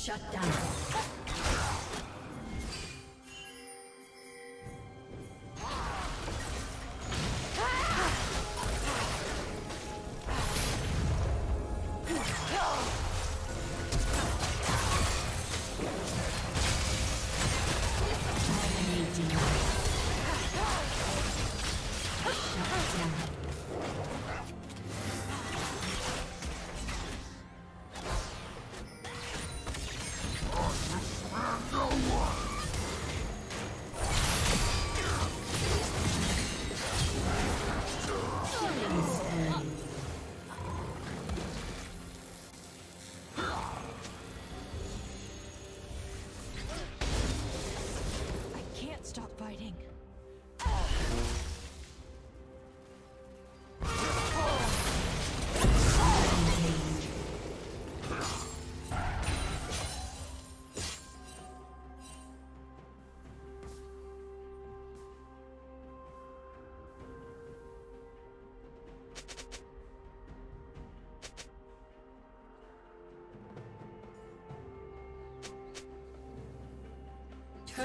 Shut down.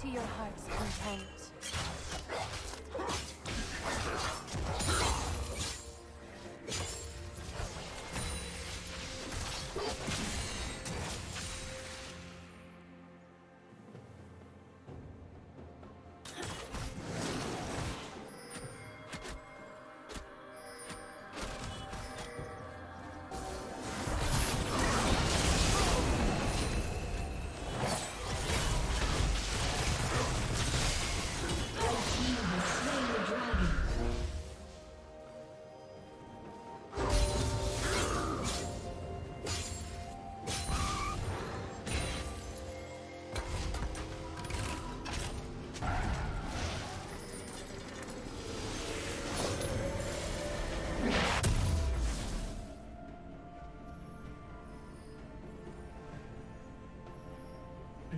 To your heart's content.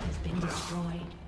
Has been destroyed.